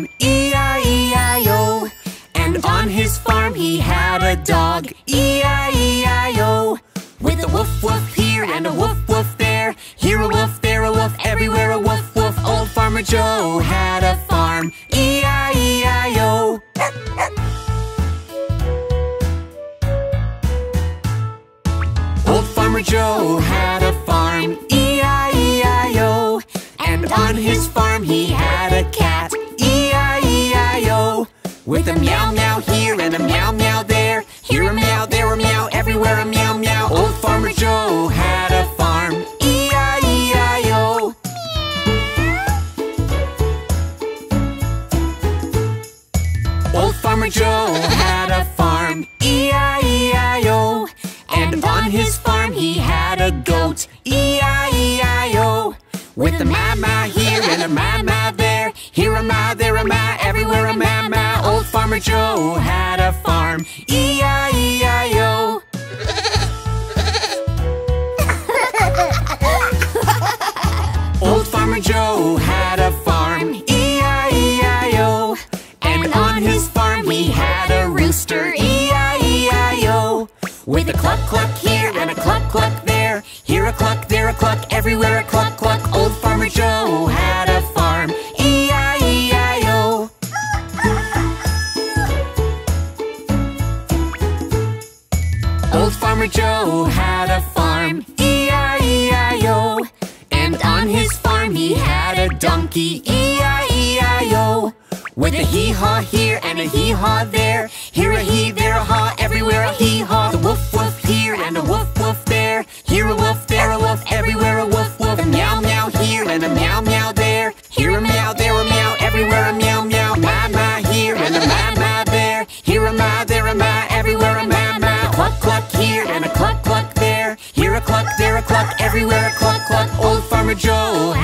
farm, E-I-E-I-O. And on his farm he had a dog, E-I-E-I-O. With a woof woof here and a woof woof there, here a woof, there a woof, everywhere a woof woof. Old Farmer Joe had a farm, E-I-E-I-O. Old Farmer Joe had a farm, E-I-E-I-O. And on his farm he had With a meow meow here and a meow meow there, here a meow, there a meow, everywhere a meow meow. Old Farmer Joe had a farm, E-I-E-I-O. Old Farmer Joe had a farm, E-I-E-I-O. And on his farm he had a goat, E-I-E-I-O. With a ma-ma here and a ma-ma there, here a ma, there a ma, everywhere a ma-ma. Farmer Joe had a farm, E-I-E-I-O. Old Farmer Joe had a farm, E-I-E-I-O. And on his farm he had a rooster, E-I-E-I-O. With a cluck cluck here and a cluck cluck there, here a cluck, there a cluck, everywhere a cluck cluck. Old Farmer Joe had a farm, E-I-E-I-O. And on his farm he had a donkey, E-I-E-I-O. With a hee-haw here and a hee-haw there, here a hee, there a haw, everywhere a hee-haw. Everywhere cluck cluck. Old Farmer Joe